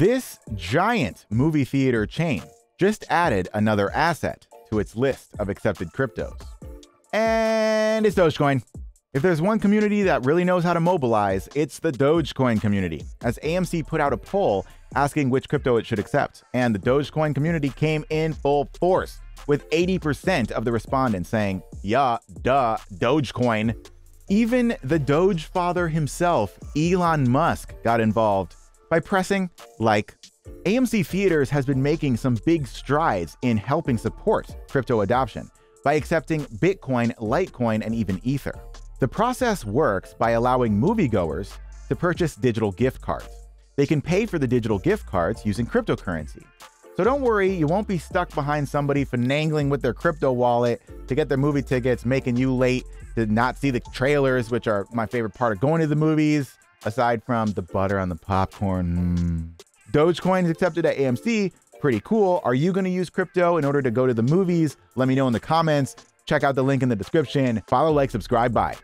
This giant movie theater chain just added another asset to its list of accepted cryptos. And it's Dogecoin. If there's one community that really knows how to mobilize, it's the Dogecoin community, as AMC put out a poll asking which crypto it should accept. And the Dogecoin community came in full force, with 80% of the respondents saying, yeah, duh, Dogecoin. Even the Doge father himself, Elon Musk, got involved by pressing like. AMC Theaters has been making some big strides in helping support crypto adoption by accepting Bitcoin, Litecoin, and even Ether. The process works by allowing moviegoers to purchase digital gift cards. They can pay for the digital gift cards using cryptocurrency. So don't worry, you won't be stuck behind somebody finagling with their crypto wallet to get their movie tickets, making you late to not see the trailers, which are my favorite part of going to the movies, aside from the butter on the popcorn. Mm. Dogecoin is accepted at AMC. Pretty cool. Are you going to use crypto in order to go to the movies? Let me know in the comments. Check out the link in the description. Follow, like, subscribe, bye.